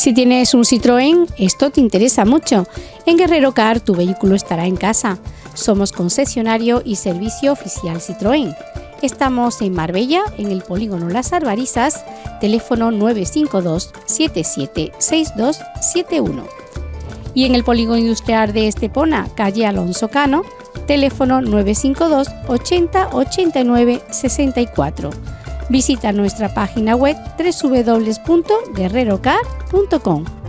Si tienes un Citroën, esto te interesa mucho. En Guerrero Car tu vehículo estará en casa. Somos concesionario y servicio oficial Citroën. Estamos en Marbella, en el polígono Las Arbarizas, teléfono 952 776271. Y en el polígono industrial de Estepona, calle Alonso Cano, teléfono 952 80 89 64. Visita nuestra página web www.guerrerocar.com.